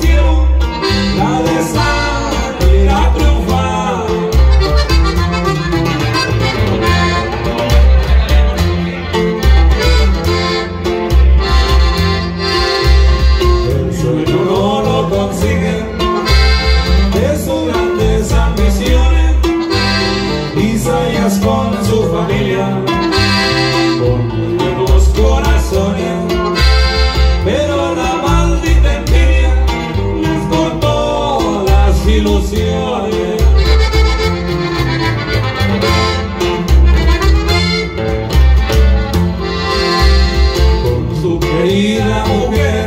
cielo la ilusiones. Con su querida mujer.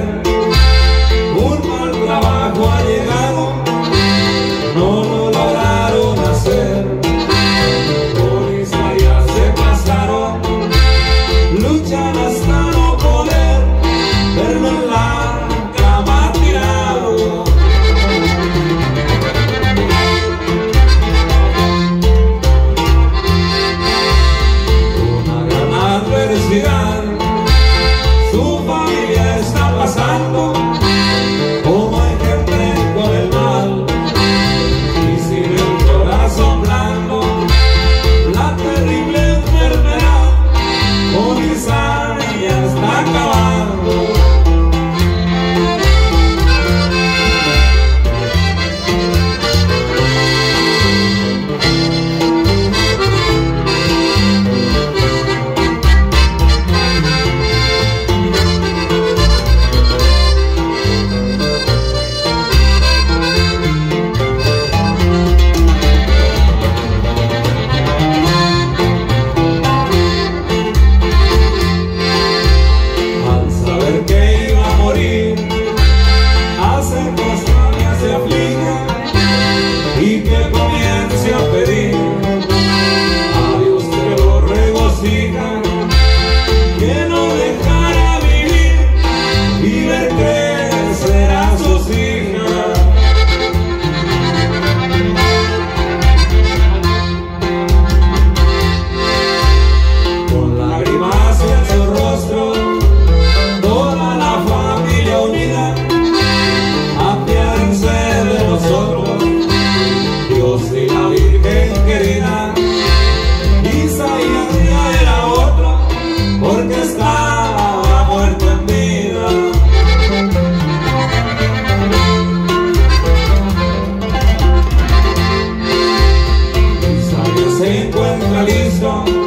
encuentra listo.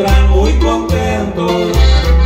encuentran muy contentos.